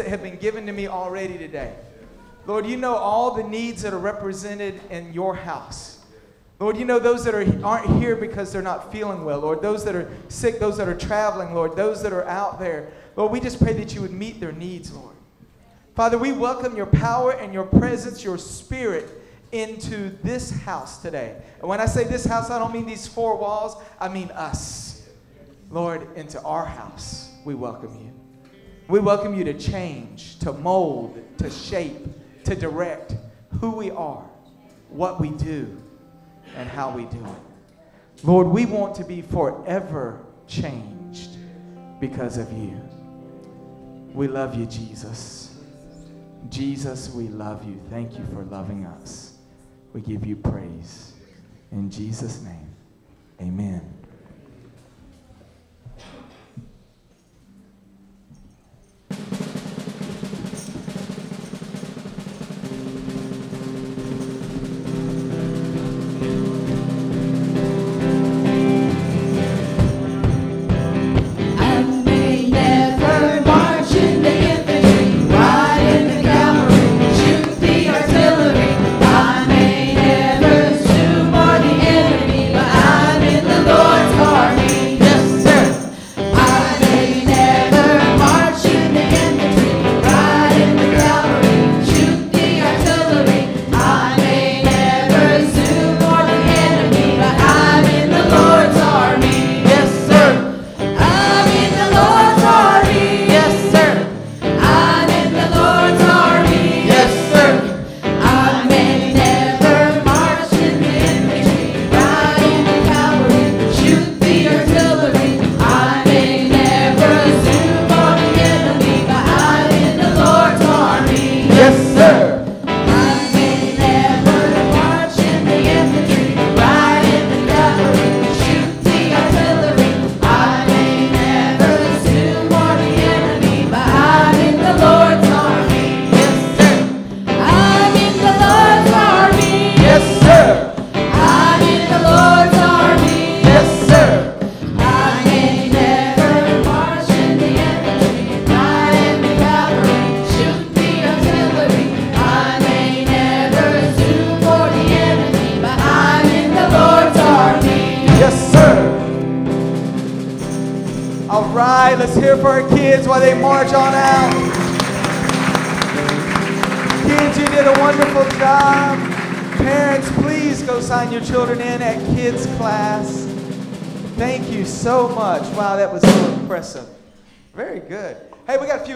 that have been given to me already today. Lord, you know all the needs that are represented in your house. Lord, you know those that are, aren't here because they're not feeling well. Lord, those that are sick, those that are traveling, Lord, those that are out there. Lord, we just pray that you would meet their needs, Lord. Father, we welcome your power and your presence, your spirit into this house today. And when I say this house, I don't mean these four walls, I mean us. Lord, into our house, we welcome you. We welcome you to change, to mold, to shape, to direct who we are, what we do, and how we do it. Lord, we want to be forever changed because of you. We love you, Jesus. Jesus, we love you. Thank you for loving us. We give you praise. In Jesus' name, amen.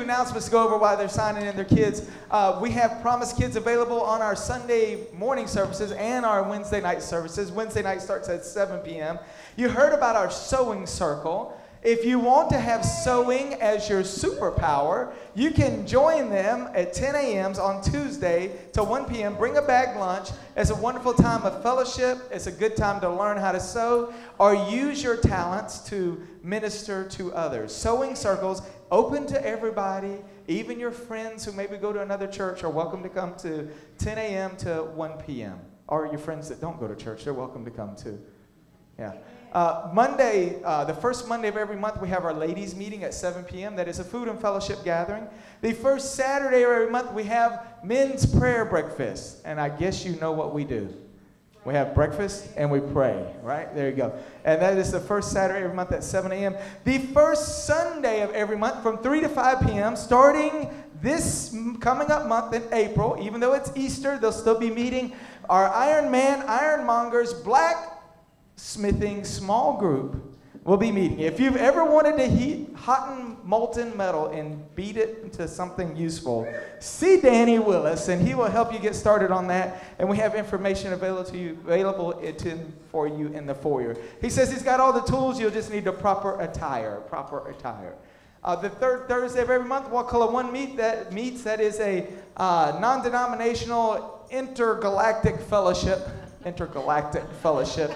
Announcements to go over while they're signing in their kids. Uh, we have Promise Kids available on our Sunday morning services and our Wednesday night services. Wednesday night starts at 7 p.m. You heard about our sewing circle. If you want to have sewing as your superpower, you can join them at 10 a.m. on Tuesday to 1 p.m. Bring a bag lunch. It's a wonderful time of fellowship. It's a good time to learn how to sew or use your talents to minister to others. Sewing circles open to everybody, even your friends who maybe go to another church are welcome to come to 10 a.m. to 1 p.m. Or your friends that don't go to church, they're welcome to come too. Yeah. Uh, Monday, uh, the first Monday of every month, we have our ladies' meeting at 7 p.m. That is a food and fellowship gathering. The first Saturday of every month, we have men's prayer breakfast. And I guess you know what we do. We have breakfast and we pray, right? There you go. And that is the first Saturday of every month at 7 a.m. The first Sunday of every month from 3 to 5 p.m., starting this coming up month in April, even though it's Easter, they'll still be meeting our Iron Man, Ironmongers, Black smithing small group will be meeting. If you've ever wanted to heat hot and molten metal and beat it into something useful, see Danny Willis, and he will help you get started on that. And we have information available to you, available for you in the foyer. He says he's got all the tools. You'll just need the proper attire. Proper attire. Uh, the third Thursday of every month, Wakulla One meet that meets. That is a uh, non-denominational intergalactic fellowship. Intergalactic fellowship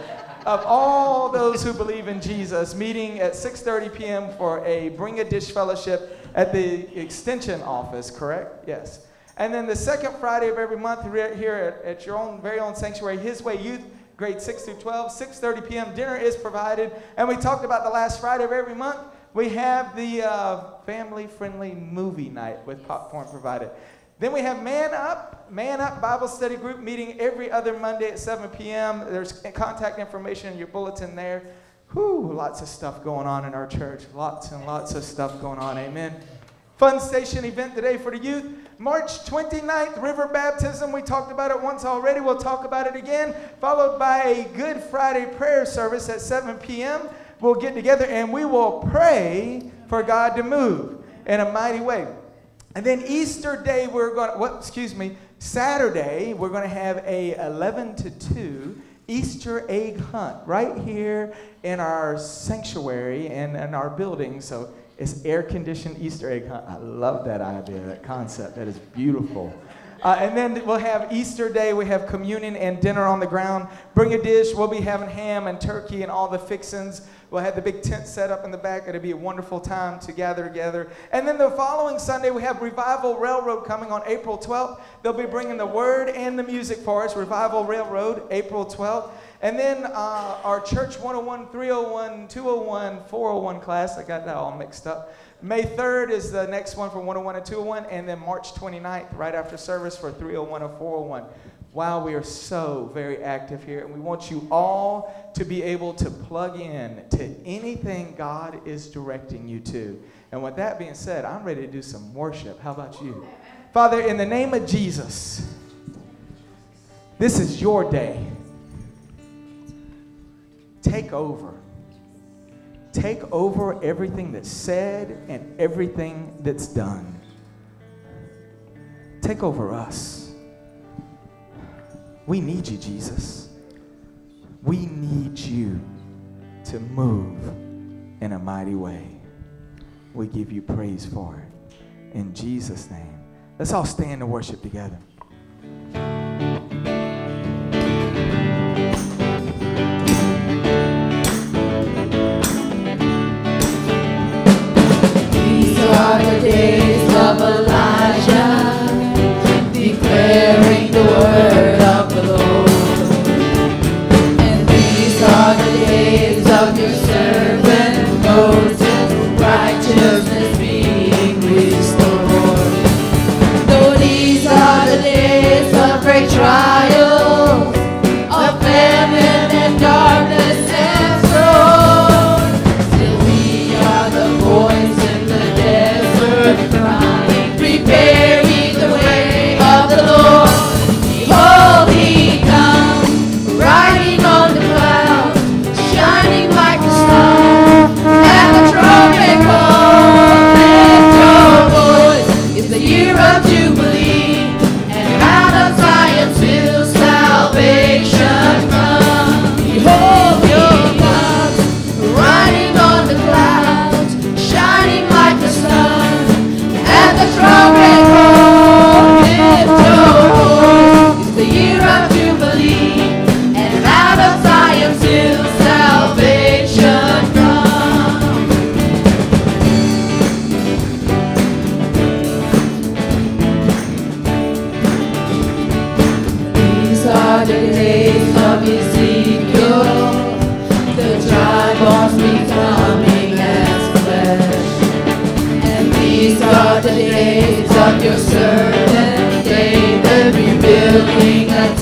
of all those who believe in Jesus meeting at 6:30 p.m. for a Bring a Dish fellowship at the extension office, correct? Yes. And then the second Friday of every month here at, your own very own sanctuary, His Way Youth, grade 6 through 12, 6:30 p.m. dinner is provided. And we talked about the last Friday of every month. we have the uh, family-friendly movie night with popcorn provided. Then we have Man Up, Man Up Bible Study Group meeting every other Monday at 7 p.m. There's contact information in your bulletin there. Whew, lots of stuff going on in our church. Lots and lots of stuff going on. Amen. Fun Station event today for the youth. March 29th, River Baptism. We talked about it once already. We'll talk about it again. Followed by a Good Friday prayer service at 7 p.m. We'll get together and we will pray for God to move in a mighty way. And then Easter Day, we're going to, what, excuse me, Saturday, we're going to have a 11 to 2 Easter egg hunt right here in our sanctuary and in our building. So it's air conditioned Easter egg hunt. I love that idea, that concept. That is beautiful. Uh, and then we'll have Easter Day. We have communion and dinner on the ground. Bring a dish. We'll be having ham and turkey and all the fixings. We'll have the big tent set up in the back. It'll be a wonderful time to gather together. And then the following Sunday, we have Revival Railroad coming on April 12th. They'll be bringing the word and the music for us. Revival Railroad, April 12th. And then uh, our Church 101, 301, 201, 401 class. I got that all mixed up. May 3rd is the next one for 101 and 201. And then March 29th, right after service for 301 and 401 wow, we are so very active here. And we want you all to be able to plug in to anything God is directing you to. And with that being said, I'm ready to do some worship. How about you? Father, in the name of Jesus, this is your day. Take over. Take over everything that's said and everything that's done. Take over us. We need you, Jesus. We need you to move in a mighty way. We give you praise for it. In Jesus' name. Let's all stand and worship together.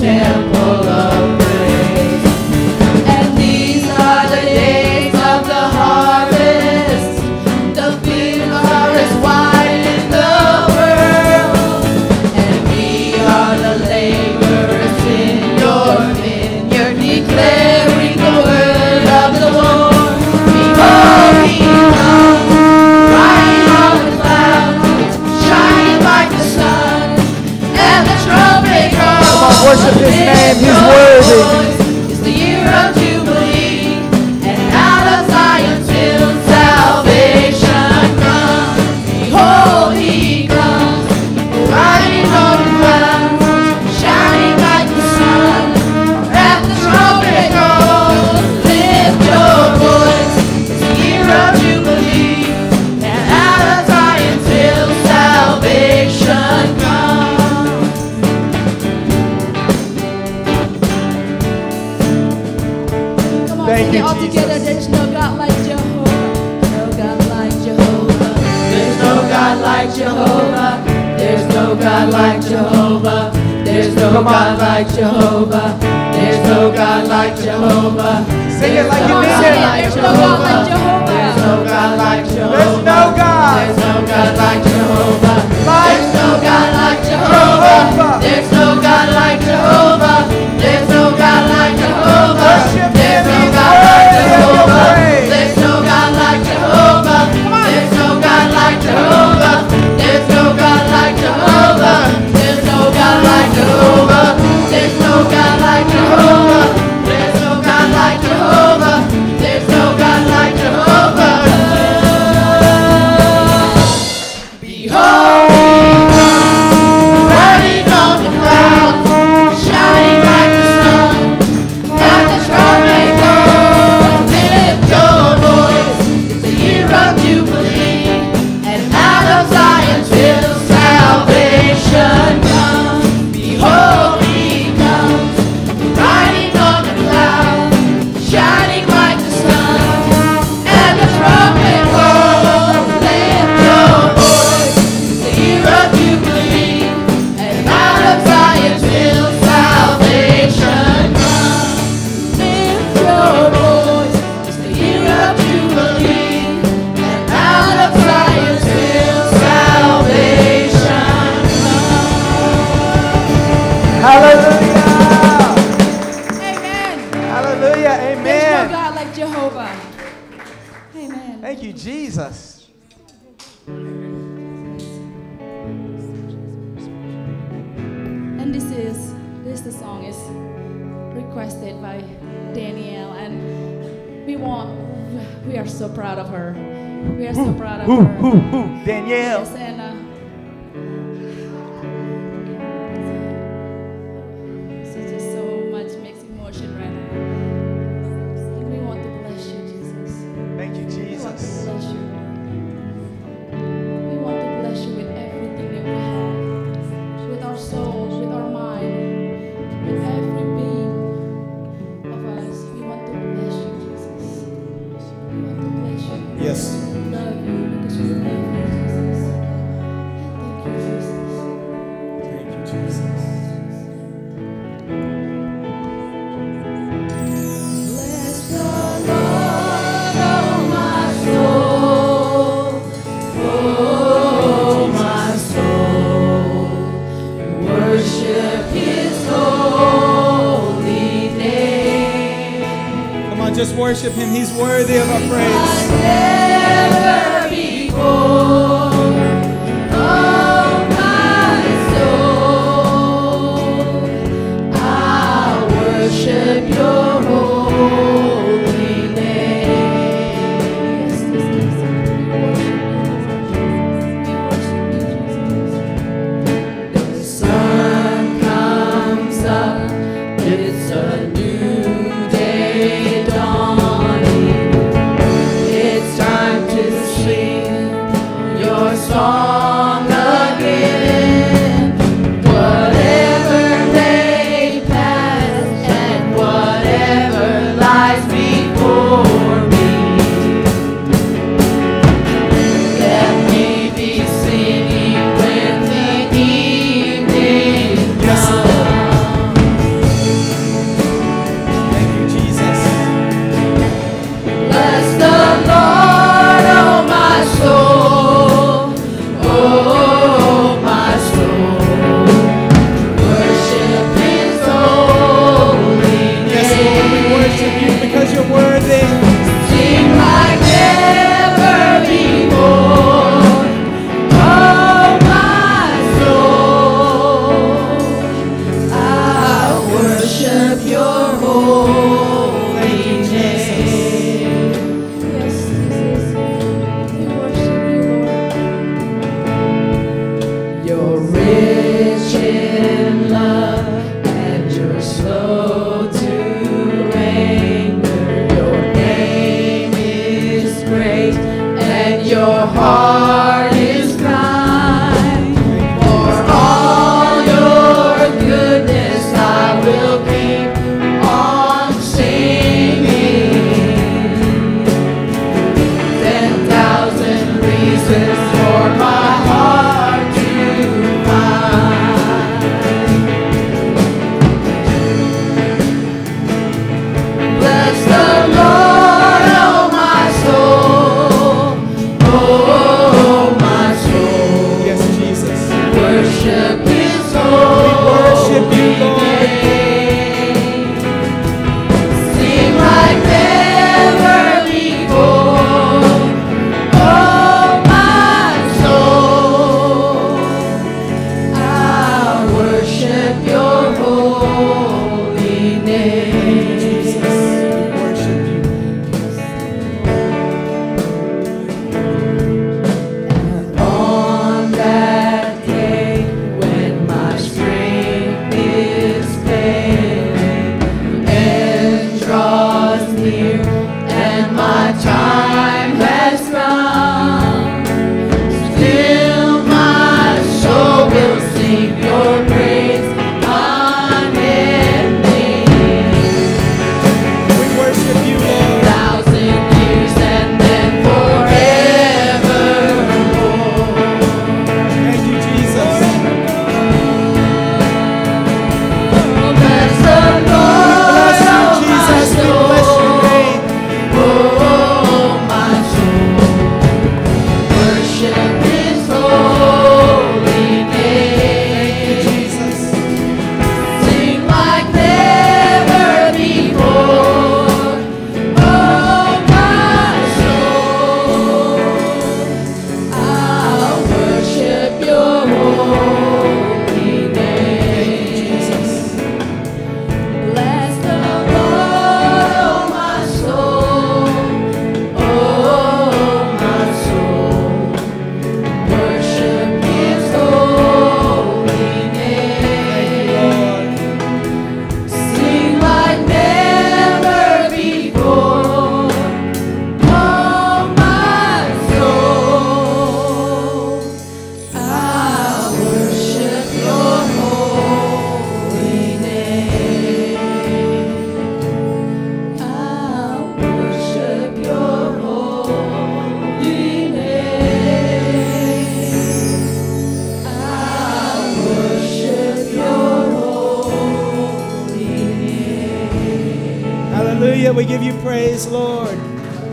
Temple of worship his name. He's worthy. no God like Jehovah. There's no God like Jehovah. Sing it like you mean it. There's no God like Jehovah. There's no God like Jehovah. There's no God like Jehovah.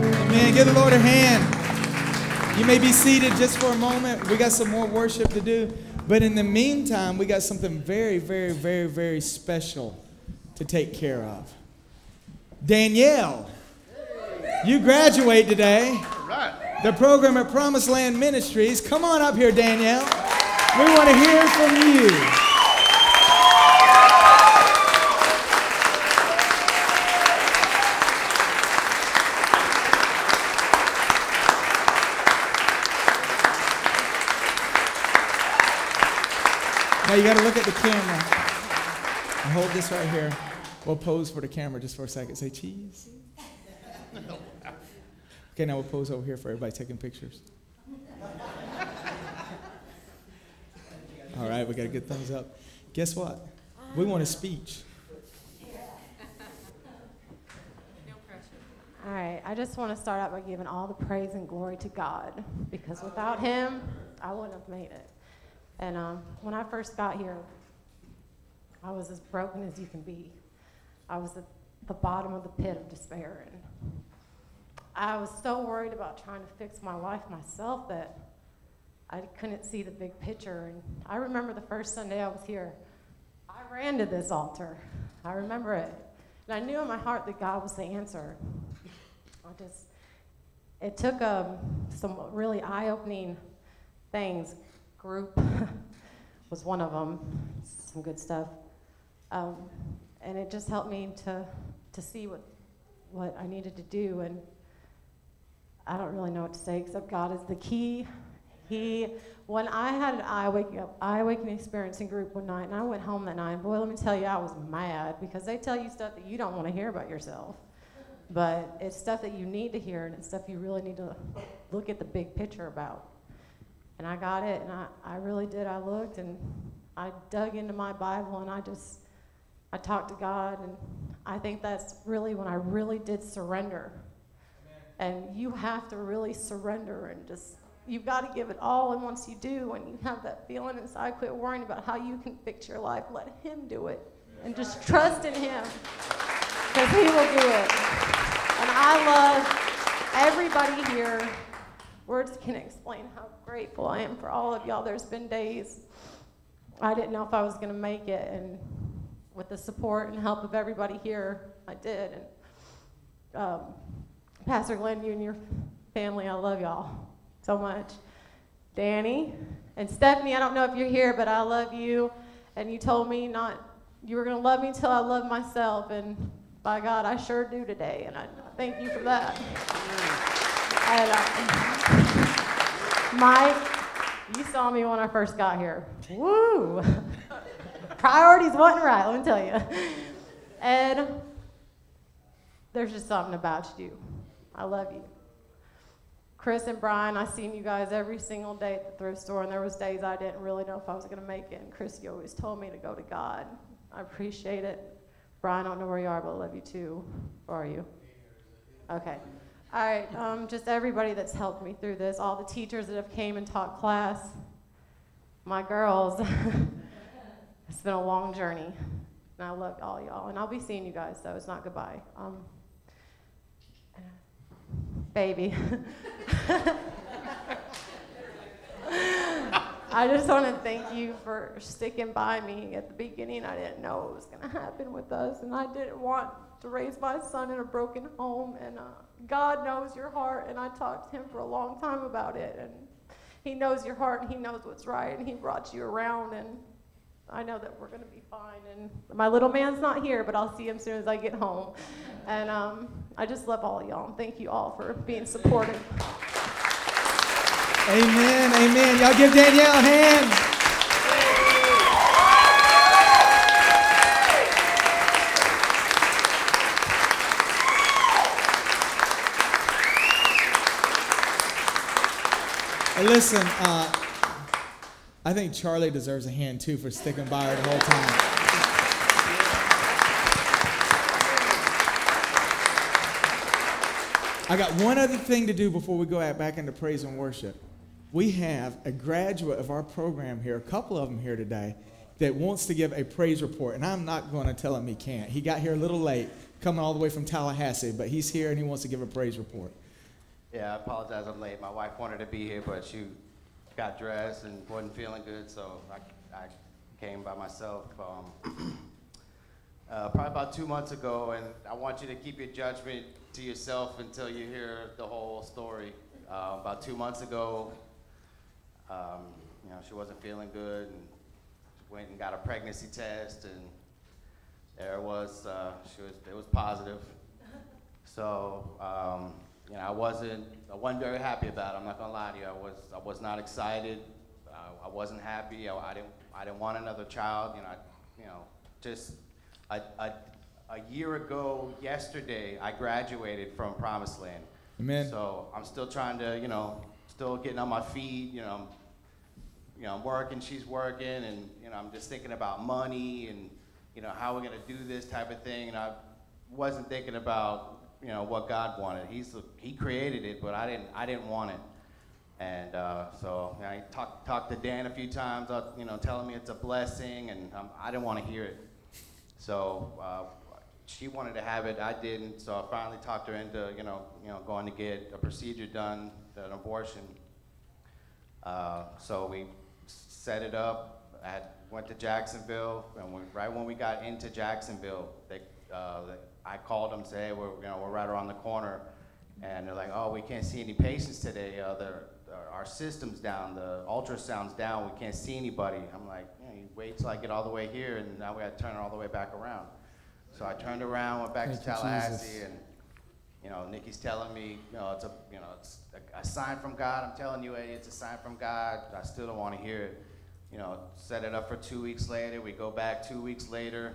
Amen. Give the Lord a hand. You may be seated just for a moment. We got some more worship to do. But in the meantime, we got something very, very, very, very special to take care of. Danielle, you graduate today. The program at Promised Land Ministries. Come on up here, Danielle. We want to hear from you. Now you got to look at the camera. And hold this right here. We'll pose for the camera just for a second. Say cheese. Okay, now we'll pose over here for everybody taking pictures. All right, we got a good thumbs up. Guess what? We want a speech. All right, I just want to start out by giving all the praise and glory to God because without Him, I wouldn't have made it. And um, when I first got here, I was as broken as you can be. I was at the bottom of the pit of despair. And I was so worried about trying to fix my life myself that I couldn't see the big picture. And I remember the first Sunday I was here, I ran to this altar. I remember it. And I knew in my heart that God was the answer. I just, it took um, some really eye opening things. Group was one of them, some good stuff. Um, and it just helped me to, to see what, what I needed to do. And I don't really know what to say except God is the key. He, when I had an eye waking up, eye awakening experience in group one night, and I went home that night. Boy, let me tell you, I was mad because they tell you stuff that you don't want to hear about yourself, but it's stuff that you need to hear, and it's stuff you really need to look at the big picture about. And I got it, and I, I really did. I looked and I dug into my Bible, and I just, I talked to God, and I think that's really when I really did surrender. And you have to really surrender and just, you've got to give it all. And once you do, when you have that feeling inside, quit worrying about how you can fix your life. Let Him do it. And just trust in Him because He will do it. And I love everybody here. Words can explain how grateful I am for all of y'all. There's been days I didn't know if I was going to make it. And with the support and help of everybody here, I did. And um, Pastor Glenn, you and your family, I love y'all so much. Danny and Stephanie, I don't know if you're here, but I love you. And you told me not, you were going to love me until I love myself. And by God, I sure do today. And I thank you for that. And uh, Mike, you saw me when I first got here. Woo! Priorities wasn't right, let me tell you. And there's just something about you. I love you. Chris and Brian, I seen you guys every single day at the thrift store, and there was days I didn't really know if I was going to make it. And Chris, you always told me to go to God. I appreciate it. Brian, I don't know where you are, but I love you too. Where are you? Okay. All right. Um, just everybody that's helped me through this, all the teachers that have came and taught class, my girls. it's been a long journey, and I love all y'all. And I'll be seeing you guys, so it's not goodbye. Um, baby. I just want to thank you for sticking by me at the beginning. I didn't know what was going to happen with us, and I didn't want to raise my son in a broken home. And uh, God knows your heart, and I talked to him for a long time about it. And He knows your heart, and He knows what's right, and He brought you around. And I know that we're going to be fine. And my little man's not here, but I'll see him soon as I get home. And um, I just love all y'all. And thank you all for being supportive. Amen, amen. Y'all give Danielle a hand. Listen, uh, I think Charlie deserves a hand too for sticking by her the whole time. I got one other thing to do before we go back into praise and worship. We have a graduate of our program here, a couple of them here today, that wants to give a praise report. And I'm not going to tell him he can't. He got here a little late coming all the way from Tallahassee, but he's here and he wants to give a praise report. Yeah, I apologize I'm late. My wife wanted to be here, but she got dressed and wasn't feeling good, so I, I came by myself. Um, uh, probably about two months ago, and I want you to keep your judgment to yourself until you hear the whole story. Uh, about two months ago, um, you know, she wasn't feeling good, and went and got a pregnancy test, and there it was. Uh, she was it was positive. So um, you know, I wasn't I wasn't very happy about it. I'm not gonna lie to you. I was I was not excited. Uh, I wasn't happy. I, I didn't I didn't want another child. You know, I, you know, just a, a a year ago yesterday, I graduated from Promised Land. Amen. So I'm still trying to, you know, still getting on my feet. You know, I'm, you know, I'm working, she's working, and you know, I'm just thinking about money and you know how we're gonna do this type of thing. And I wasn't thinking about you know what God wanted. He's the, He created it, but I didn't I didn't want it. And uh, so you know, I talked talked to Dan a few times, uh, you know, telling me it's a blessing, and um, I didn't want to hear it. So uh, she wanted to have it, I didn't. So I finally talked her into you know you know going to get a procedure done, an abortion. Uh, so we set it up. I had, went to Jacksonville, and we, right when we got into Jacksonville, they, uh, they, I called them, say, hey, we're, you know, we're right around the corner, and they're like, oh, we can't see any patients today. Uh, our system's down, the ultrasound's down, we can't see anybody. I'm like, yeah, you wait till I get all the way here, and now we got to turn it all the way back around. So I turned around, went back Thank to Tallahassee, Jesus. and you know, Nikki's telling me, you know, it's a, you know, it's a, a sign from God. I'm telling you, Eddie, it's a sign from God. I still don't want to hear it. You know, set it up for two weeks later. We go back two weeks later.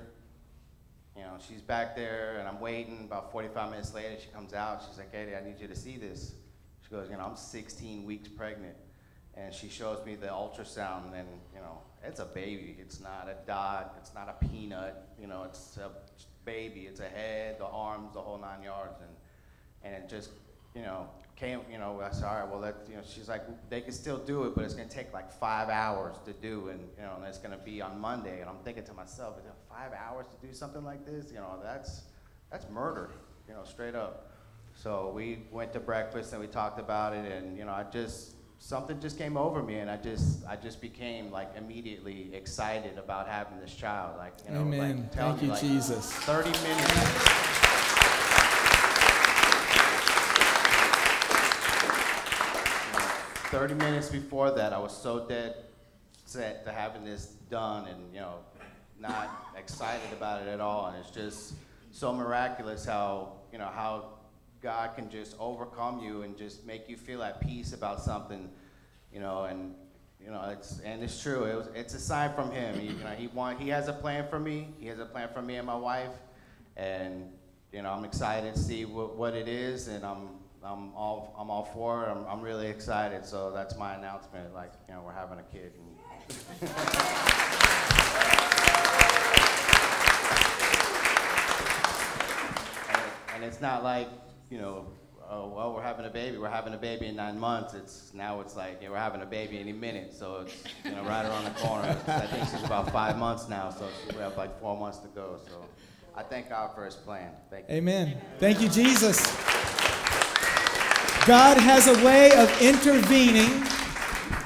You know, she's back there, and I'm waiting. About 45 minutes later, she comes out. She's like, Eddie, I need you to see this. She goes, you know, I'm 16 weeks pregnant. And she shows me the ultrasound, and, you know, it's a baby. It's not a dot. It's not a peanut. You know, it's a baby. It's a head, the arms, the whole nine yards. And and it just, you know, came, you know, I said, all right, well, that, you know, she's like, they can still do it, but it's gonna take like five hours to do, and, you know, and it's gonna be on Monday, and I'm thinking to myself, is it five hours to do something like this? You know, that's, that's murder, you know, straight up. So we went to breakfast and we talked about it, and, you know, I just, something just came over me, and I just, I just became like immediately excited about having this child, like, you know, Amen. like, telling Thank me, you, like, Jesus. 30 minutes. 30 minutes before that, I was so dead set to having this done and, you know, not excited about it at all. And it's just so miraculous how, you know, how God can just overcome you and just make you feel at peace about something, you know, and, you know, it's, and it's true. It was, it's a sign from him. He, you know, he want, he has a plan for me. He has a plan for me and my wife. And, you know, I'm excited to see what, what it is. And I'm, I'm all, I'm all for it. I'm, I'm really excited. So that's my announcement. Like, you know, we're having a kid. And, and, it's not like, you know, oh, well, we're having a baby. We're having a baby in nine months. It's now it's like, yeah, we're having a baby any minute. So it's, you know, right around the corner. I think she's about five months now. So we have like four months to go. So I thank God for his plan. Thank you. Amen. Thank you, Jesus. God has a way of intervening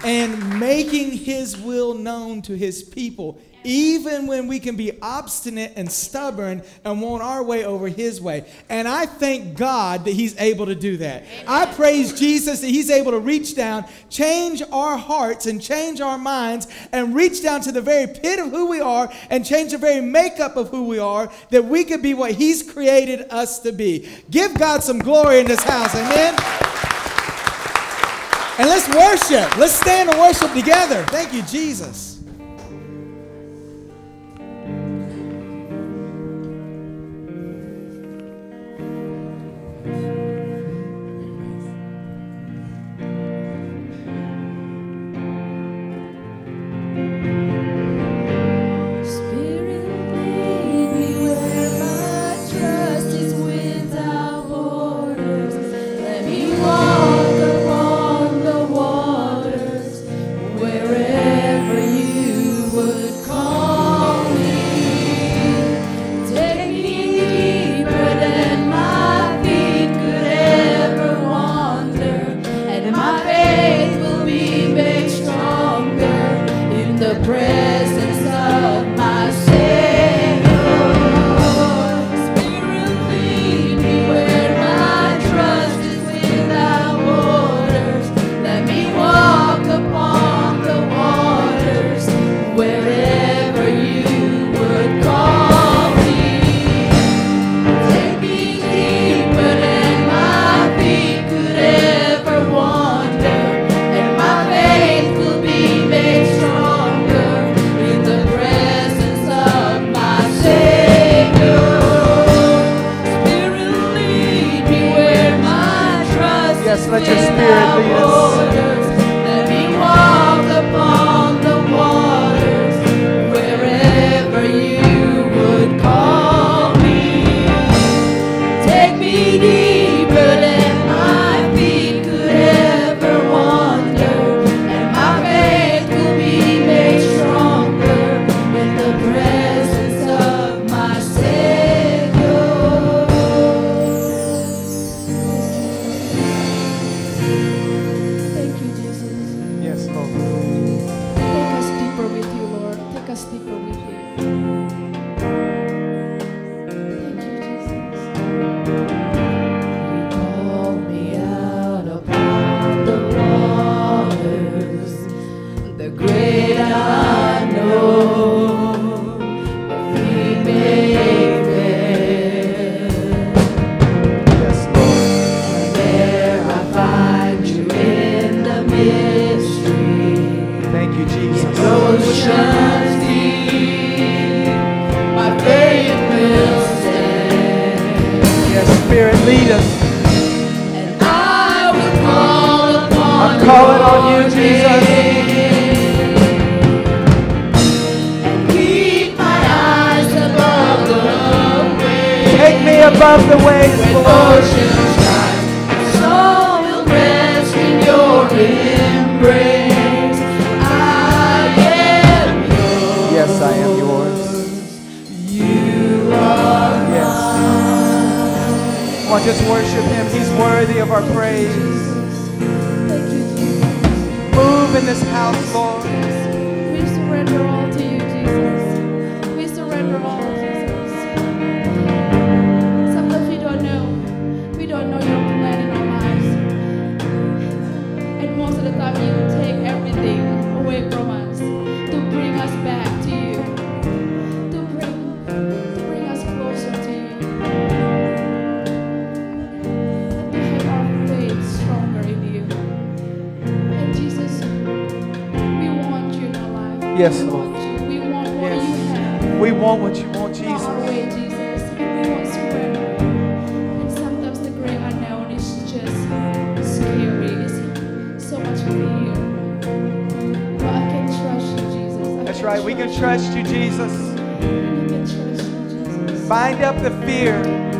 and making his will known to his people, even when we can be obstinate and stubborn and want our way over his way. And I thank God that he's able to do that. I praise Jesus that he's able to reach down, change our hearts and change our minds, and reach down to the very pit of who we are and change the very makeup of who we are, that we could be what he's created us to be. Give God some glory in this house. Amen. And let's worship. Let's stand and worship together. Thank you, Jesus. right. We can trust you, Jesus. Bind up the fear.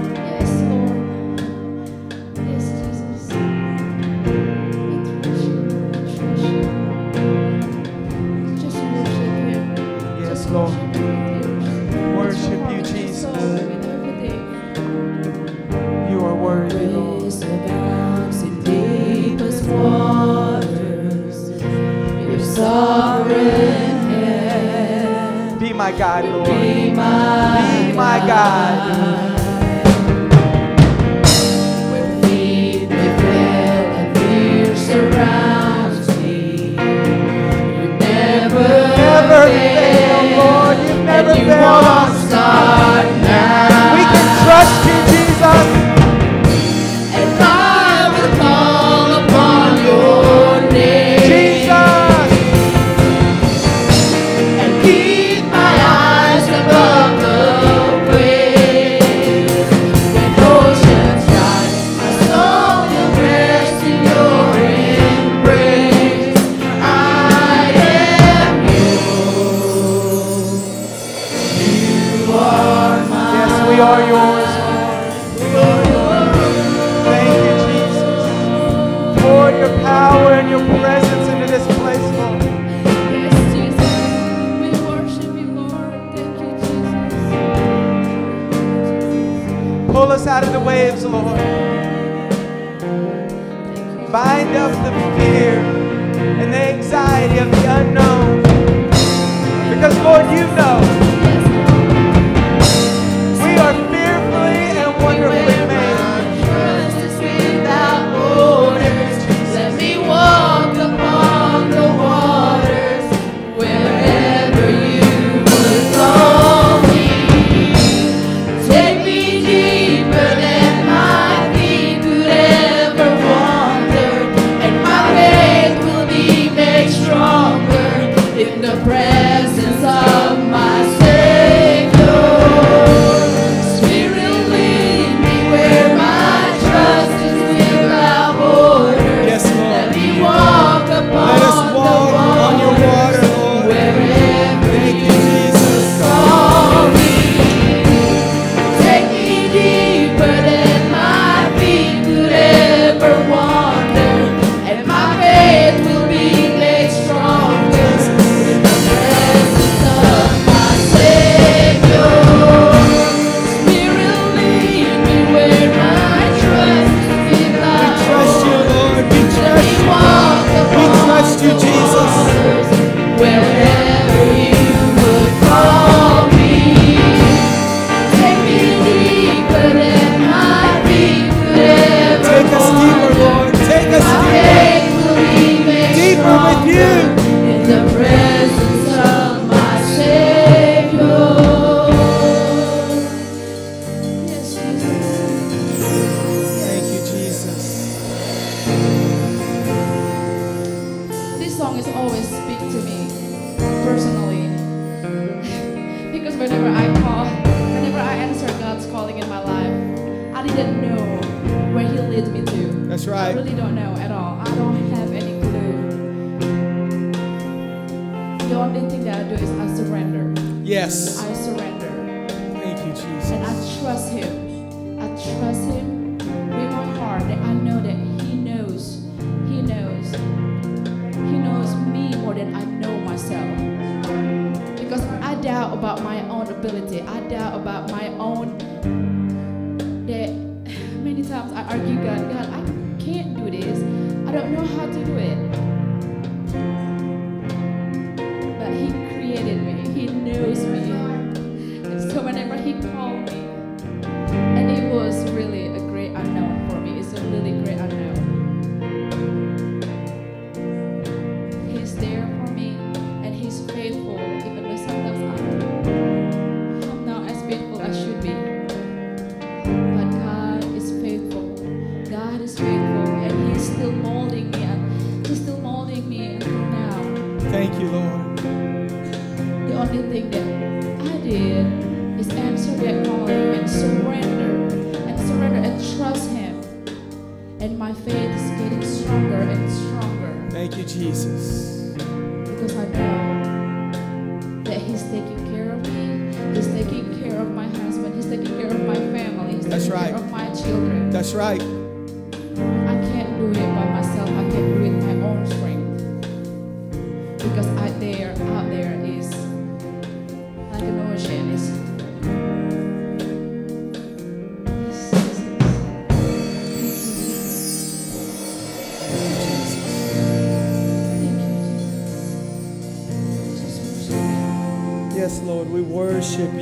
Worship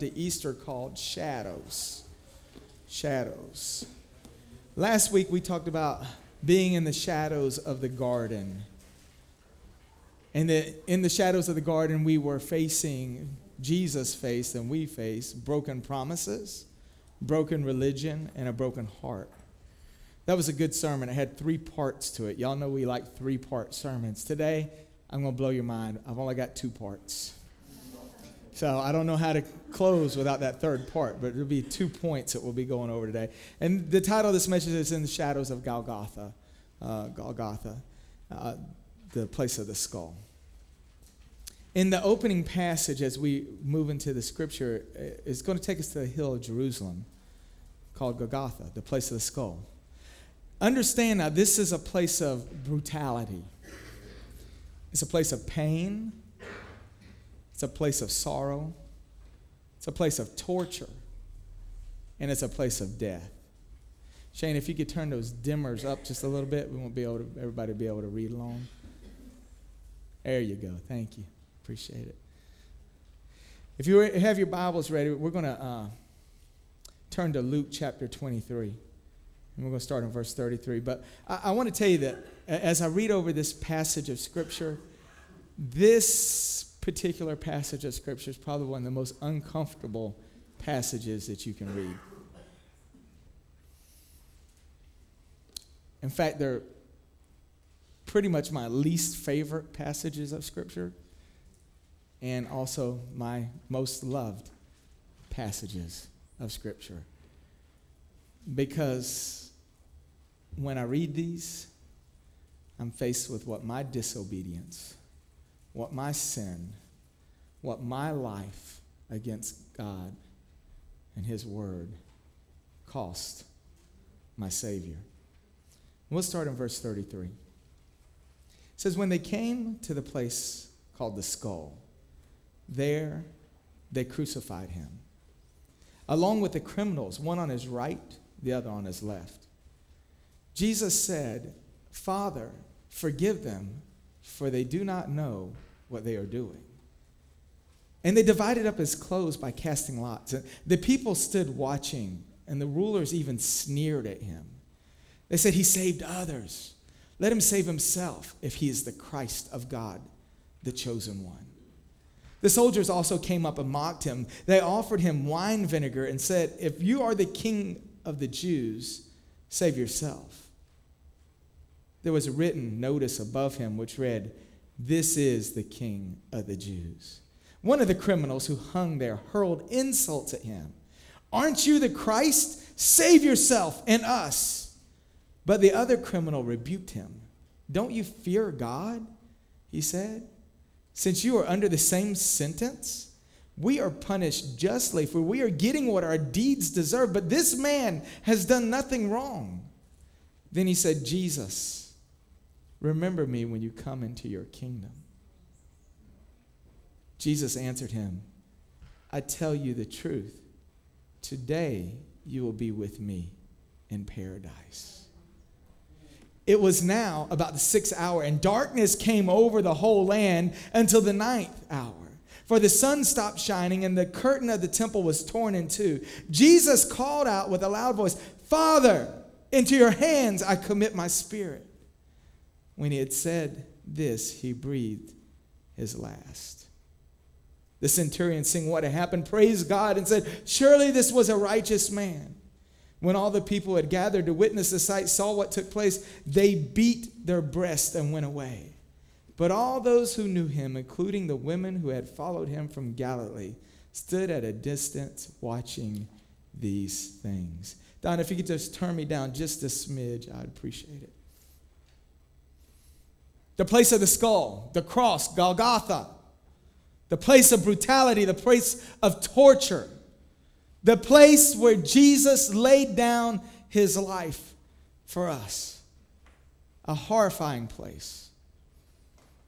to Easter called Shadows. Shadows. Last week we talked about being in the shadows of the garden. And that in the shadows of the garden, we were facing, Jesus faced, and we faced broken promises, broken religion, and a broken heart. That was a good sermon. It had three parts to it. Y'all know we like three part sermons. Today, I'm going to blow your mind. I've only got two parts. So I don't know how to close without that third part, but it'll be two points that we'll be going over today. And the title of this message is In the Shadows of Golgotha. Uh, Golgotha, uh, the place of the skull. In the opening passage, as we move into the scripture, uh, it's going to take us to the hill of Jerusalem called Golgotha, the place of the skull. Understand now, this is a place of brutality, it's a place of pain. It's a place of sorrow. It's a place of torture. And it's a place of death. Shane, if you could turn those dimmers up just a little bit, we won't be able to, everybody be able to read along. There you go. Thank you. Appreciate it. If you have your Bibles ready, we're going to uh, turn to Luke chapter 23. And we're going to start in verse 33. But I, I want to tell you that as I read over this passage of Scripture, this particular passage of Scripture is probably one of the most uncomfortable passages that you can read. In fact, they're pretty much my least favorite passages of Scripture and also my most loved passages of Scripture. Because when I read these, I'm faced with what my disobedience what my sin, what my life against God and His Word cost my Savior. We'll start in verse 33. It says, When they came to the place called the skull, there they crucified him, along with the criminals, one on his right, the other on his left. Jesus said, Father, forgive them for they do not know what they are doing. And they divided up his clothes by casting lots. And the people stood watching, and the rulers even sneered at him. They said, He saved others. Let him save himself if he is the Christ of God, the chosen one. The soldiers also came up and mocked him. They offered him wine vinegar and said, If you are the king of the Jews, save yourself there was a written notice above him which read, This is the King of the Jews. One of the criminals who hung there hurled insults at him. Aren't you the Christ? Save yourself and us. But the other criminal rebuked him. Don't you fear God? He said. Since you are under the same sentence, we are punished justly, for we are getting what our deeds deserve. But this man has done nothing wrong. Then he said, Jesus, Remember me when you come into your kingdom. Jesus answered him, I tell you the truth. Today you will be with me in paradise. It was now about the sixth hour, and darkness came over the whole land until the ninth hour. For the sun stopped shining, and the curtain of the temple was torn in two. Jesus called out with a loud voice, Father, into your hands I commit my spirit. When he had said this, he breathed his last. The centurion, seeing what had happened, praised God and said, Surely this was a righteous man. When all the people had gathered to witness the sight saw what took place, they beat their breasts and went away. But all those who knew him, including the women who had followed him from Galilee, stood at a distance watching these things. Don, if you could just turn me down just a smidge, I'd appreciate it. The place of the skull, the cross, Golgotha, the place of brutality, the place of torture, the place where Jesus laid down his life for us. A horrifying place.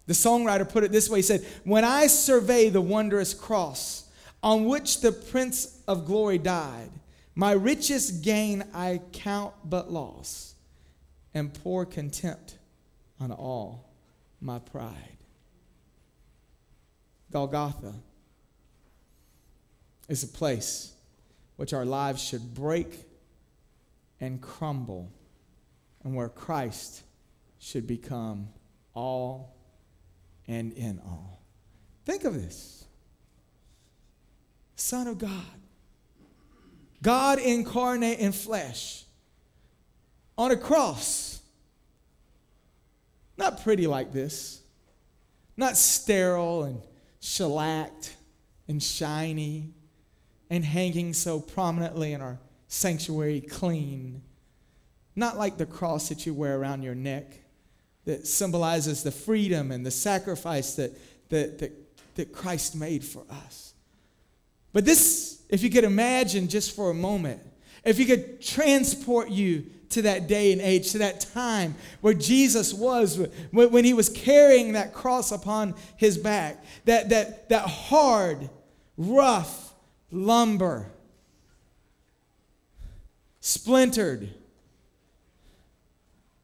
The songwriter put it this way he said, When I survey the wondrous cross on which the Prince of Glory died, my richest gain I count but loss, and pour contempt on all my pride. Golgotha is a place which our lives should break and crumble, and where Christ should become all and in all. Think of this Son of God, God incarnate in flesh, on a cross. Not pretty like this, not sterile and shellacked and shiny and hanging so prominently in our sanctuary clean. Not like the cross that you wear around your neck that symbolizes the freedom and the sacrifice that, that, that, that Christ made for us. But this, if you could imagine just for a moment, if you could transport you to that day and age, to that time where Jesus was, when he was carrying that cross upon his back, that, that, that hard, rough lumber, splintered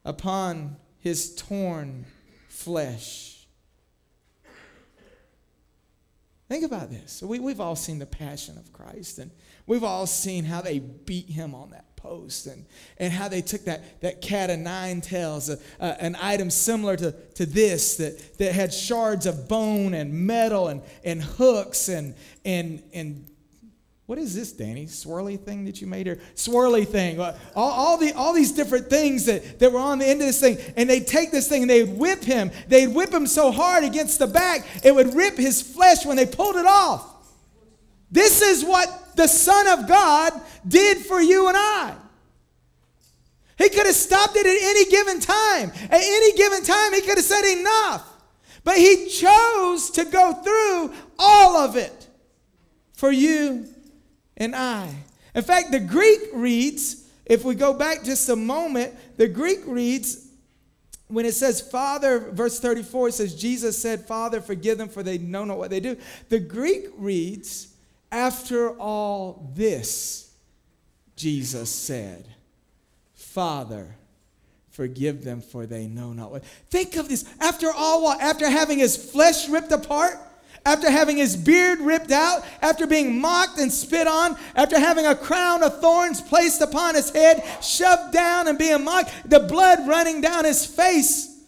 upon his torn flesh. Think about this. We, we've all seen the passion of Christ, and we've all seen how they beat him on that post and, and how they took that, that cat of nine tails, uh, uh, an item similar to, to this that, that had shards of bone and metal and, and hooks and, and, and what is this, Danny? Swirly thing that you made here? Swirly thing. All, all, the, all these different things that, that were on the end of this thing. And they'd take this thing and they'd whip him. They'd whip him so hard against the back, it would rip his flesh when they pulled it off. This is what the Son of God did for you and I. He could have stopped it at any given time. At any given time, he could have said enough. But he chose to go through all of it for you and I. In fact, the Greek reads, if we go back just a moment, the Greek reads, when it says Father, verse 34, it says, Jesus said, Father, forgive them for they know not what they do. The Greek reads, after all this, Jesus said, Father, forgive them for they know not what. Think of this. After all what? After having his flesh ripped apart, after having his beard ripped out, after being mocked and spit on, after having a crown of thorns placed upon his head, shoved down and being mocked, the blood running down his face.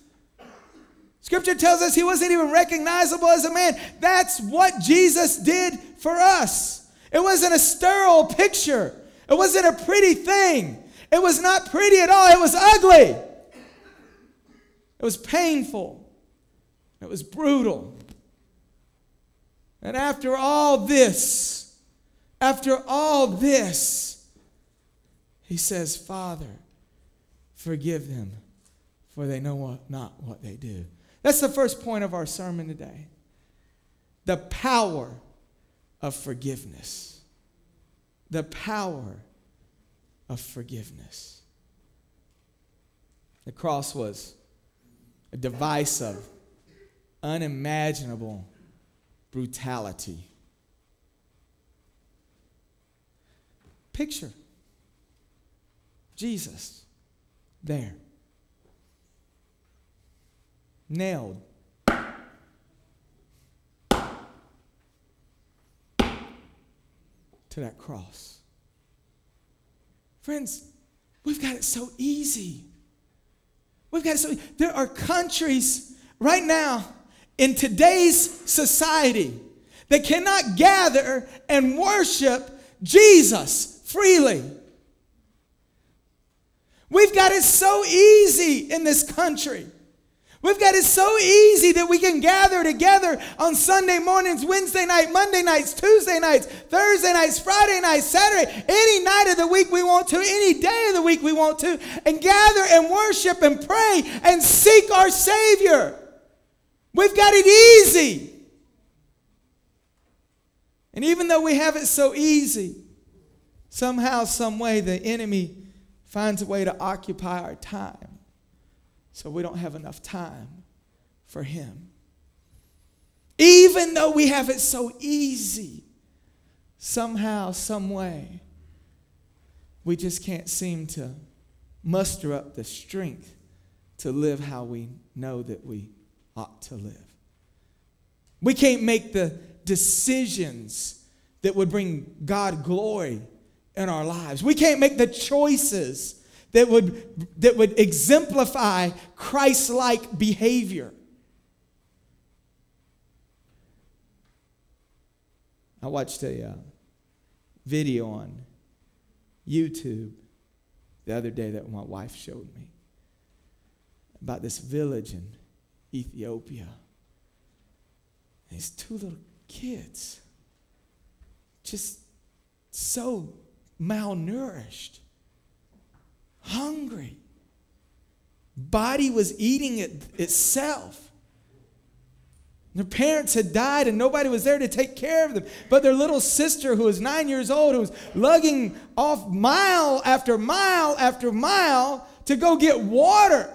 Scripture tells us he wasn't even recognizable as a man. That's what Jesus did for us. It wasn't a sterile picture, it wasn't a pretty thing. It was not pretty at all, it was ugly. It was painful. It was brutal. And after all this, after all this, he says, Father, forgive them, for they know what, not what they do. That's the first point of our sermon today. The power of forgiveness. The power of forgiveness. The cross was a device of unimaginable brutality. Picture Jesus there, nailed. To that cross. Friends, we've got it so easy. We've got it so There are countries right now in today's society that cannot gather and worship Jesus freely. We've got it so easy in this country. We've got it so easy that we can gather together on Sunday mornings, Wednesday night, Monday nights, Tuesday nights, Thursday nights, Friday nights, Saturday, any night of the week we want to, any day of the week we want to, and gather and worship and pray and seek our Savior. We've got it easy. And even though we have it so easy, somehow, some way, the enemy finds a way to occupy our time so we don't have enough time for Him. Even though we have it so easy, somehow, some way, we just can't seem to muster up the strength to live how we know that we ought to live. We can't make the decisions that would bring God glory in our lives. We can't make the choices that would, that would exemplify Christ like behavior. I watched a uh, video on YouTube the other day that my wife showed me about this village in Ethiopia. These two little kids, just so malnourished hungry. Body was eating it itself. Their parents had died and nobody was there to take care of them. But their little sister, who was nine years old, who was lugging off mile after mile after mile to go get water.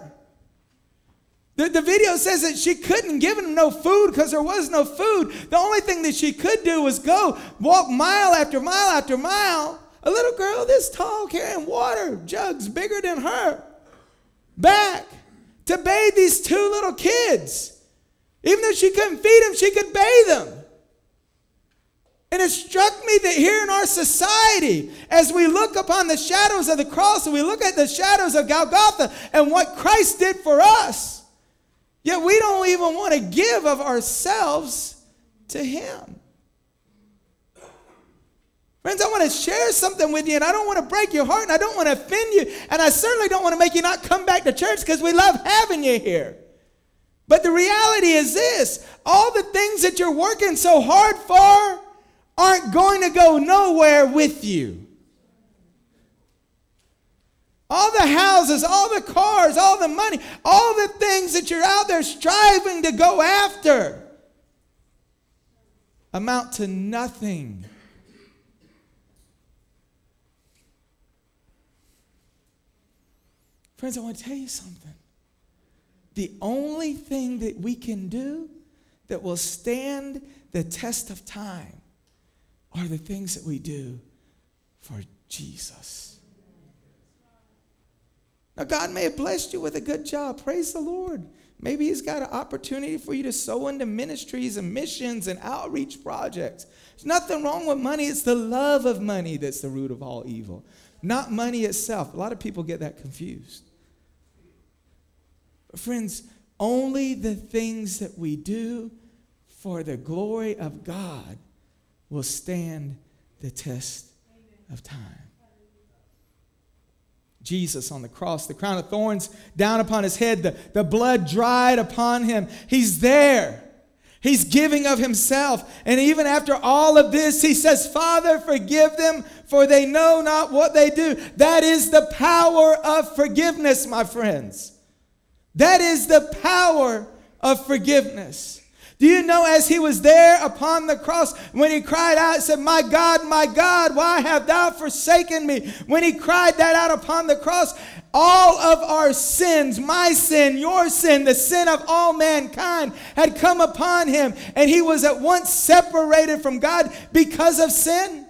The, the video says that she couldn't give them no food because there was no food. The only thing that she could do was go walk mile after mile after mile a little girl this tall carrying water jugs bigger than her back to bathe these two little kids. Even though she couldn't feed them, she could bathe them. And it struck me that here in our society, as we look upon the shadows of the cross and we look at the shadows of Golgotha and what Christ did for us, yet we don't even want to give of ourselves to Him. Friends, I want to share something with you, and I don't want to break your heart, and I don't want to offend you, and I certainly don't want to make you not come back to church because we love having you here. But the reality is this all the things that you're working so hard for aren't going to go nowhere with you. All the houses, all the cars, all the money, all the things that you're out there striving to go after amount to nothing Friends, I want to tell you something. The only thing that we can do that will stand the test of time are the things that we do for Jesus. Now, God may have blessed you with a good job. Praise the Lord. Maybe He's got an opportunity for you to sow into ministries and missions and outreach projects. There's nothing wrong with money. It's the love of money that's the root of all evil, not money itself. A lot of people get that confused. Friends, only the things that we do for the glory of God will stand the test of time. Jesus on the cross, the crown of thorns down upon his head, the, the blood dried upon him. He's there. He's giving of himself. And even after all of this, he says, Father, forgive them, for they know not what they do. That is the power of forgiveness, my friends. That is the power of forgiveness. Do you know as he was there upon the cross, when he cried out, and said, My God, my God, why have thou forsaken me? When he cried that out upon the cross, all of our sins, my sin, your sin, the sin of all mankind, had come upon him, and he was at once separated from God because of sin.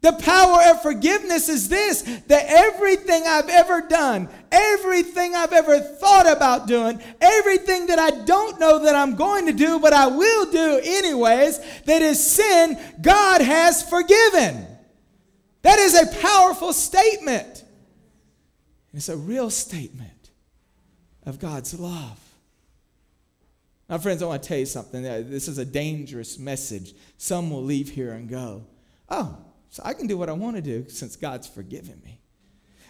The power of forgiveness is this that everything I've ever done, everything I've ever thought about doing, everything that I don't know that I'm going to do, but I will do anyways, that is sin, God has forgiven. That is a powerful statement. It's a real statement of God's love. Now, friends, I want to tell you something. This is a dangerous message. Some will leave here and go, oh, so I can do what I want to do since God's forgiven me.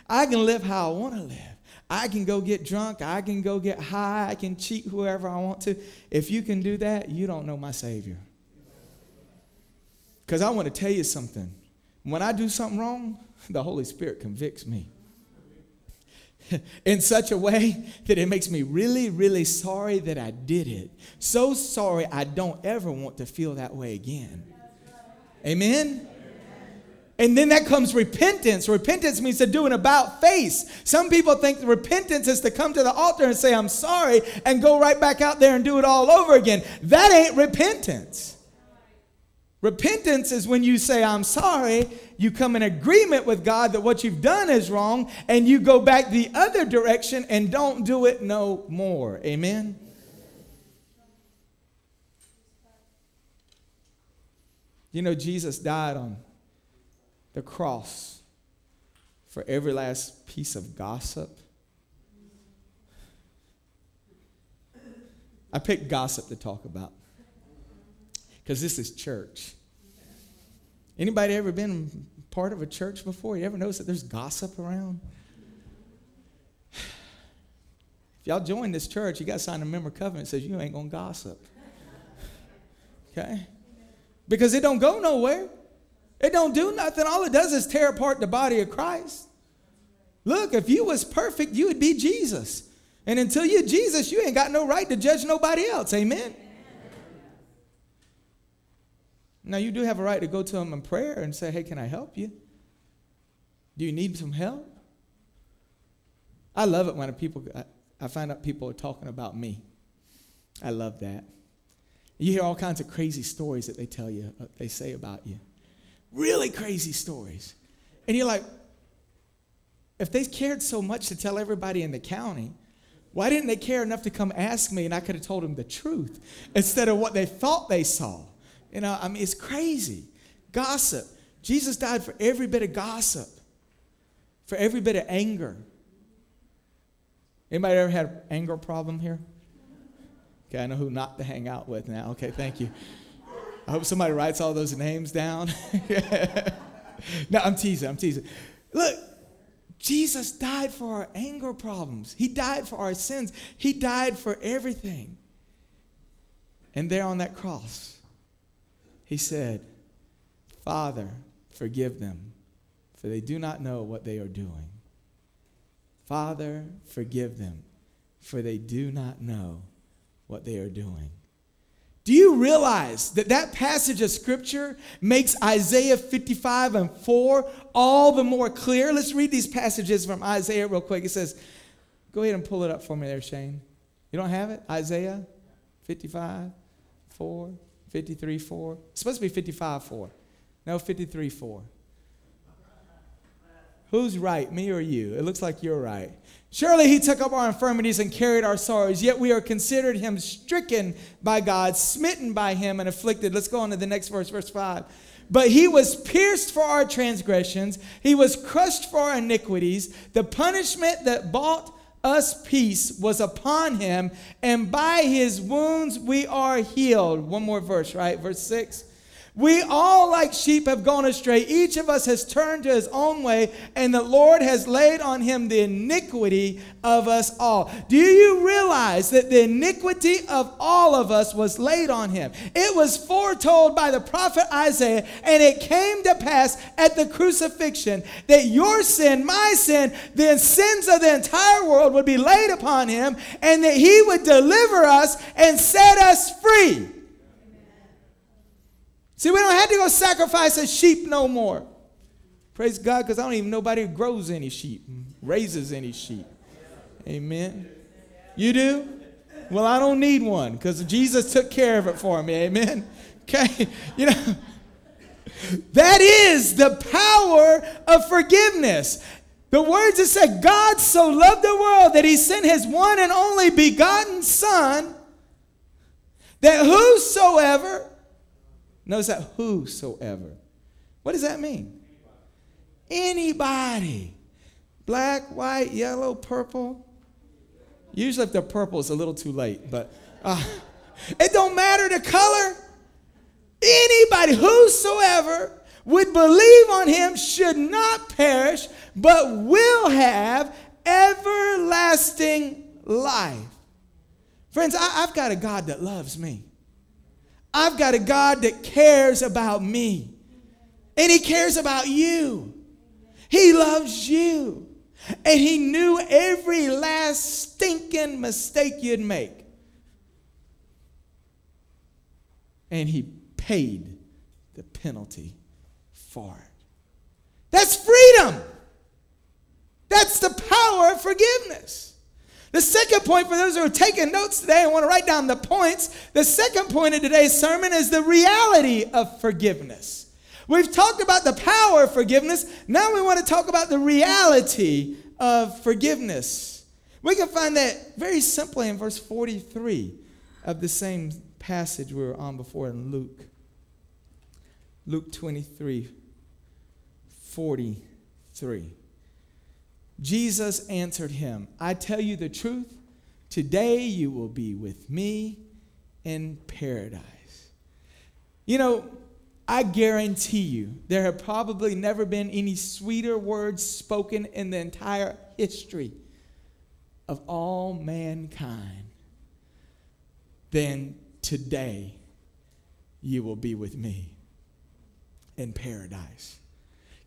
I can live how I want to live. I can go get drunk. I can go get high. I can cheat whoever I want to. If you can do that, you don't know my Savior. Because I want to tell you something. When I do something wrong, the Holy Spirit convicts me in such a way that it makes me really, really sorry that I did it. So sorry I don't ever want to feel that way again. Amen? And then that comes repentance. Repentance means to do an about face. Some people think repentance is to come to the altar and say, I'm sorry, and go right back out there and do it all over again. That ain't repentance. Repentance is when you say, I'm sorry, you come in agreement with God that what you've done is wrong, and you go back the other direction and don't do it no more. Amen? You know, Jesus died on the cross for every last piece of gossip. I picked gossip to talk about because this is church. Anybody ever been part of a church before? You ever notice that there's gossip around? If y'all join this church, you got to sign a member covenant that says you ain't going to gossip. Okay? Because it don't go nowhere. It don't do nothing. All it does is tear apart the body of Christ. Look, if you was perfect, you would be Jesus. And until you're Jesus, you ain't got no right to judge nobody else. Amen. Now, you do have a right to go to him in prayer and say, hey, can I help you? Do you need some help? I love it when people, I, find out people are talking about me. I love that. You hear all kinds of crazy stories that they tell you, uh, they say about you. Really crazy stories. And you're like, if they cared so much to tell everybody in the county, why didn't they care enough to come ask me and I could have told them the truth instead of what they thought they saw? You know, I mean, it's crazy. Gossip. Jesus died for every bit of gossip, for every bit of anger. Anybody ever had an anger problem here? Okay, I know who not to hang out with now. Okay, thank you. I hope somebody writes all those names down. no, I'm teasing. I'm teasing. Look, Jesus died for our anger problems. He died for our sins. He died for everything. And there on that cross, he said, Father, forgive them, for they do not know what they are doing. Father, forgive them, for they do not know what they are doing. Do you realize that that passage of scripture makes Isaiah 55 and 4 all the more clear? Let's read these passages from Isaiah real quick. It says, go ahead and pull it up for me there, Shane. You don't have it? Isaiah 55, 4. 53 4. It's supposed to be 55 4. No, 53 4. Who's right, me or you? It looks like you're right. Surely he took up our infirmities and carried our sorrows, yet we are considered him stricken by God, smitten by him, and afflicted. Let's go on to the next verse, verse 5. But he was pierced for our transgressions, he was crushed for our iniquities. The punishment that bought us peace was upon him, and by his wounds we are healed. One more verse, right? Verse 6. We all, like sheep, have gone astray. Each of us has turned to his own way, and the Lord has laid on him the iniquity of us all. Do you realize that the iniquity of all of us was laid on him? It was foretold by the prophet Isaiah, and it came to pass at the crucifixion that your sin, my sin, the sins of the entire world would be laid upon him, and that he would deliver us and set us free. See, we don't have to go sacrifice a sheep no more. Praise God, because I don't even know nobody grows any sheep, raises any sheep. Amen. You do? Well, I don't need one because Jesus took care of it for me. Amen. Okay. You know, that is the power of forgiveness. The words that said, God so loved the world that he sent his one and only begotten Son, that whosoever Notice that whosoever. What does that mean? Anybody. Black, white, yellow, purple. Usually if they're purple, it's a little too late, but uh, it don't matter the color. Anybody, whosoever would believe on him should not perish, but will have everlasting life. Friends, I, have got a God that loves me. I've got a God that cares about me. And He cares about you. He loves you. And He knew every last stinking mistake you'd make. And He paid the penalty for it. That's freedom. That's the power of forgiveness. The second point for those who are taking notes today and want to write down the points, the second point of today's sermon is the reality of forgiveness. We've talked about the power of forgiveness. Now we want to talk about the reality of forgiveness. We can find that very simply in verse 43 of the same passage we were on before in Luke. Luke 23 43. Jesus answered him, I tell you the truth, today you will be with me in paradise. You know, I guarantee you, there have probably never been any sweeter words spoken in the entire history of all mankind than today you will be with me in paradise.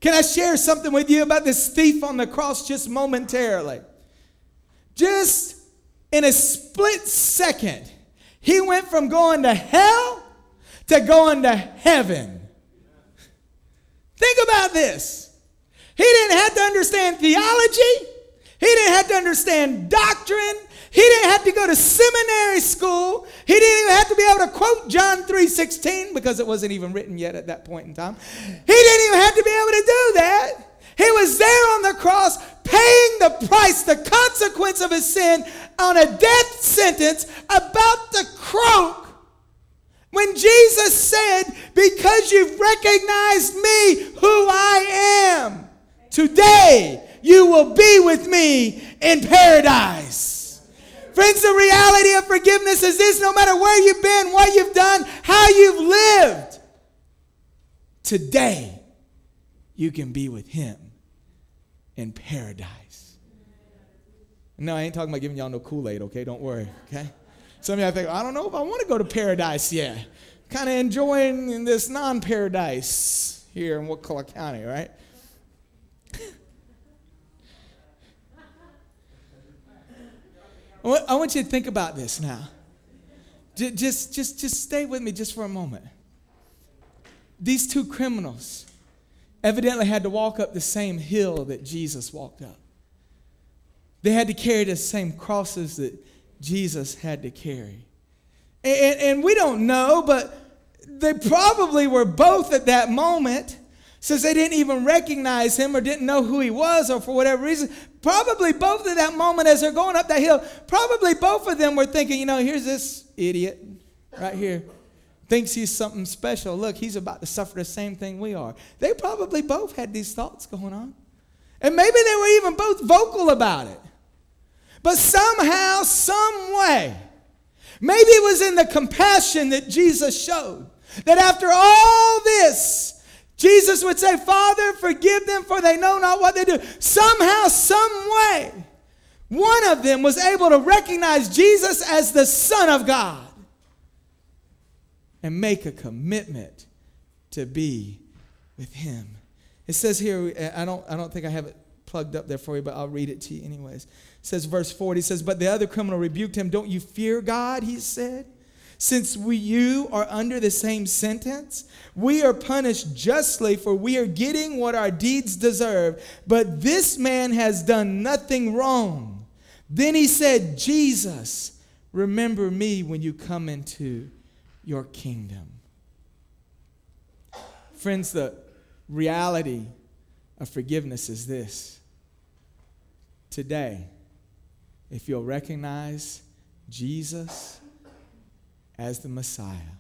Can I share something with you about this thief on the cross just momentarily? Just in a split second, he went from going to hell to going to heaven. Think about this. He didn't have to understand theology, he didn't have to understand doctrine, he didn't have to go to seminary school. He didn't even have to be able to quote John 3:16 because it wasn't even written yet at that point in time. He didn't even have to be able to do that. He was there on the cross paying the price, the consequence of his sin on a death sentence about to croak. When Jesus said, Because you've recognized me, who I am, today you will be with me in paradise. Friends, the reality of forgiveness is this no matter where you've been, what you've done, how you've lived, today you can be with Him in paradise. No, I ain't talking about giving y'all no Kool Aid, okay? Don't worry, okay? Some of y'all think, I don't know if I want to go to paradise yet. Kind of enjoying this non paradise here in Wakulla County, right? I want you to think about this now. Just, just, just stay with me just for a moment. These two criminals evidently had to walk up the same hill that Jesus walked up. They had to carry the same crosses that Jesus had to carry. And, and we don't know, but they probably were both at that moment since they didn't even recognize him or didn't know who he was or for whatever reason, probably both at that moment as they're going up that hill, probably both of them were thinking, you know, here's this idiot right here. Thinks he's something special. Look, he's about to suffer the same thing we are. They probably both had these thoughts going on. And maybe they were even both vocal about it. But somehow, some way, maybe it was in the compassion that Jesus showed, that after all this, Jesus would say, Father, forgive them, for they know not what they do. Somehow, some way, one of them was able to recognize Jesus as the Son of God and make a commitment to be with Him. It says here, I don't, I don't think I have it plugged up there for you, but I'll read it to you anyways. It says, verse 40 says, But the other criminal rebuked him. Don't you fear God? He said since we, you are under the same sentence, we are punished justly, for we are getting what our deeds deserve. But this man has done nothing wrong. Then he said, Jesus, remember me when you come into your kingdom. Friends, the reality of forgiveness is this. Today, if you'll recognize Jesus as the Messiah.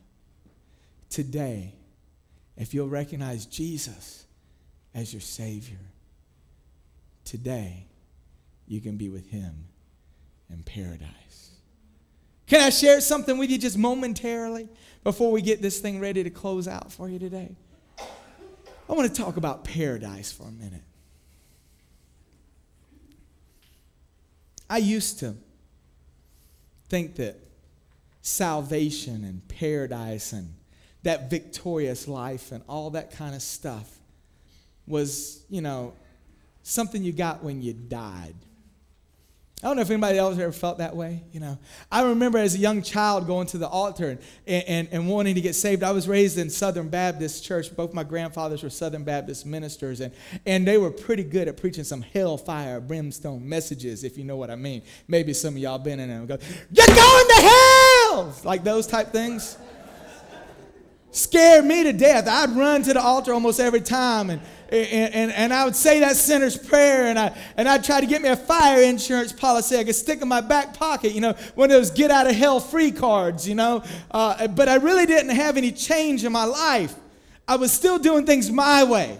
Today, if you'll recognize Jesus as your Savior, today you can be with Him in paradise. Can I share something with you just momentarily before we get this thing ready to close out for you today? I want to talk about paradise for a minute. I used to think that salvation and paradise and that victorious life and all that kind of stuff was, you know, something you got when you died. I don't know if anybody else ever felt that way. You know, I remember as a young child going to the altar and, and, and wanting to get saved. I was raised in Southern Baptist church. Both my grandfathers were Southern Baptist ministers, and, and they were pretty good at preaching some hellfire, brimstone messages, if you know what I mean. Maybe some of y'all been in them. Go, you're going to hell, like those type things. Scared me to death. I'd run to the altar almost every time and and, and, and, I would say that sinner's prayer, and, I, and I'd try to get me a fire insurance policy I could stick in my back pocket, you know, one of those get out of hell free cards, you know. Uh, but I really didn't have any change in my life. I was still doing things my way.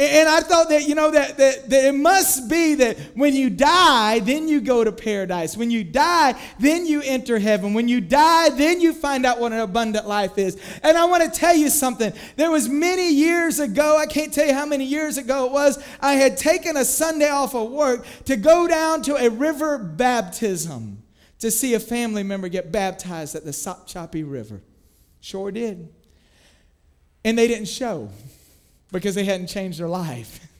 And I thought that, you know, that, that, that, it must be that when you die, then you go to paradise. When you die, then you enter heaven. When you die, then you find out what an abundant life is. And I want to tell you something. There was many years ago, I can't tell you how many years ago it was, I had taken a Sunday off of work to go down to a river baptism to see a family member get baptized at the Sopchoppy River. Sure did. And they didn't show because they hadn't changed their life.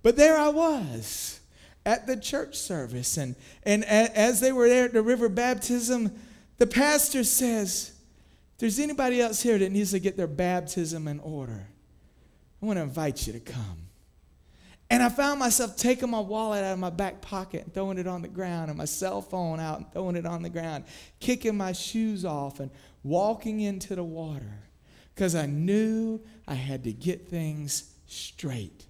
But there I was at the church service, and, and as they were there at the river baptism, the pastor says, there's anybody else here that needs to get their baptism in order, I want to invite you to come. And I found myself taking my wallet out of my back pocket and throwing it on the ground, and my cell phone out and throwing it on the ground, kicking my shoes off and walking into the water because I knew I had to get things straight.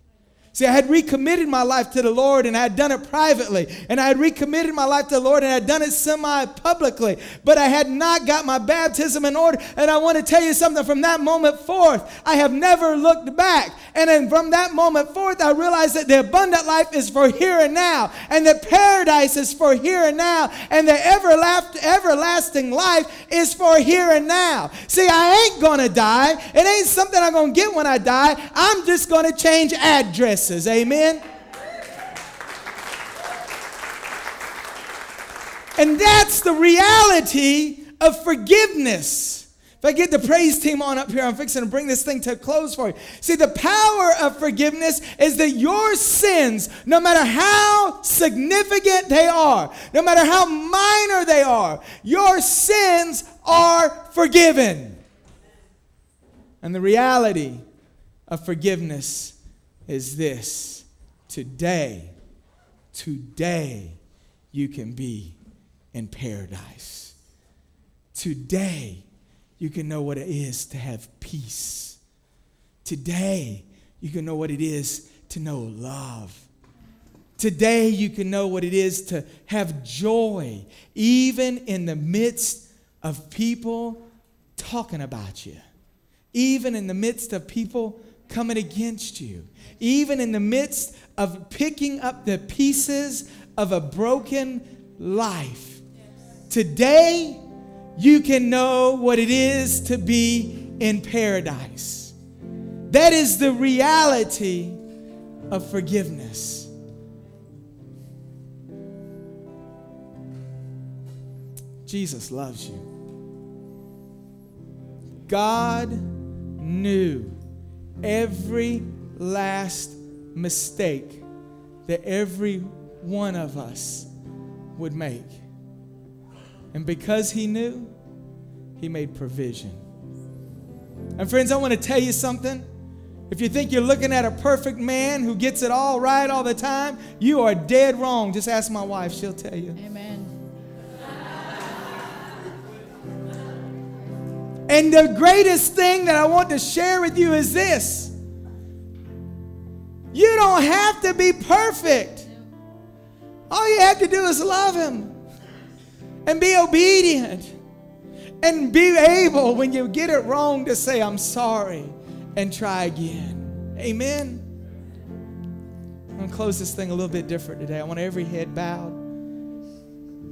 See, I had recommitted my life to the Lord and I had done it privately. And I had recommitted my life to the Lord and I had done it semi publicly. But I had not got my baptism in order. And I want to tell you something from that moment forth, I have never looked back. And then from that moment forth, I realized that the abundant life is for here and now. And that paradise is for here and now. And the everlasting life is for here and now. See, I ain't going to die. It ain't something I'm going to get when I die. I'm just going to change addresses. Amen? And that's the reality of forgiveness. If I get the praise team on up here, I'm fixing to bring this thing to a close for you. See, the power of forgiveness is that your sins, no matter how significant they are, no matter how minor they are, your sins are forgiven. And the reality of forgiveness is this today, today, you can be in paradise. Today, you can know what it is to have peace. Today, you can know what it is to know love. Today, you can know what it is to have joy, even in the midst of people talking about you, even in the midst of people coming against you, even in the midst of picking up the pieces of a broken life. Today, you can know what it is to be in paradise. That is the reality of forgiveness. Jesus loves you. God knew every last mistake that every one of us would make. And because he knew, he made provision. And friends, I want to tell you something. If you think you're looking at a perfect man who gets it all right all the time, you are dead wrong. Just ask my wife, she'll tell you. Amen. And the greatest thing that I want to share with you is this you don't have to be perfect. All you have to do is love Him and be obedient and be able, when you get it wrong, to say, I'm sorry and try again. Amen. I'm going to close this thing a little bit different today. I want every head bowed,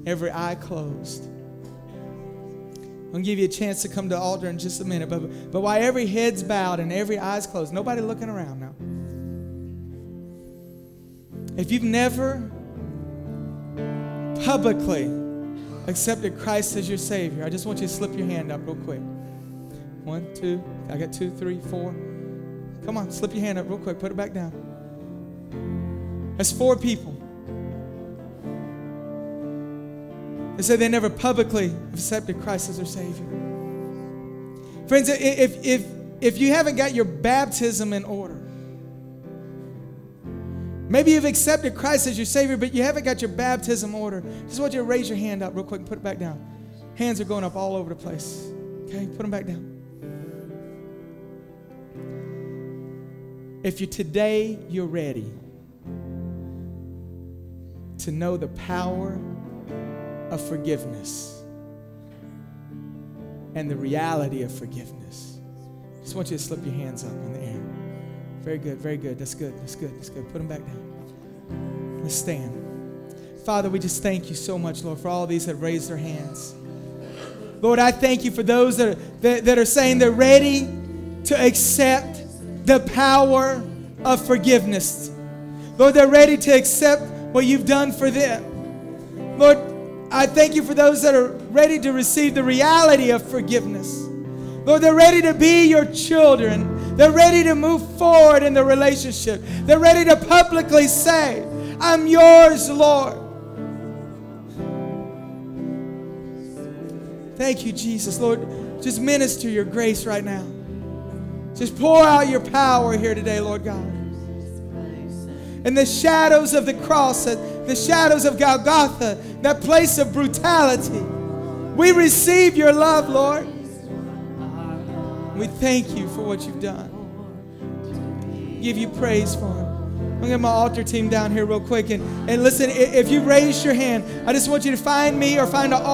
every eye closed. I'm going to give you a chance to come to the altar in just a minute. But, but while every head's bowed and every eye's closed, nobody looking around now. If you've never publicly accepted Christ as your Savior, I just want you to slip your hand up real quick. One, two, I got two, three, four. Come on, slip your hand up real quick. Put it back down. That's four people. They said they never publicly accepted Christ as their Savior. Friends, if, if, if you haven't got your baptism in order, maybe you've accepted Christ as your Savior, but you haven't got your baptism order, just want you to raise your hand up real quick and put it back down. Hands are going up all over the place. Okay, put them back down. If you today you're ready to know the power of forgiveness and the reality of forgiveness, I just want you to slip your hands up in the air. Very good, very good. That's good, that's good, that's good. Put them back down. Let's stand. Father, we just thank you so much, Lord, for all these that raised their hands. Lord, I thank you for those that are, that, that are saying they're ready to accept the power of forgiveness. Lord, they're ready to accept what you've done for them. Lord, I thank you for those that are ready to receive the reality of forgiveness. Lord, they're ready to be your children. They're ready to move forward in the relationship. They're ready to publicly say, I'm yours, Lord. Thank you, Jesus. Lord, just minister your grace right now. Just pour out your power here today, Lord God. In the shadows of the cross, the shadows of Golgotha, that place of brutality, we receive your love, Lord. We thank you for what you've done. Give you praise for it. I'm gonna get my altar team down here real quick. And, and listen, if you raise your hand, I just want you to find me or find an altar.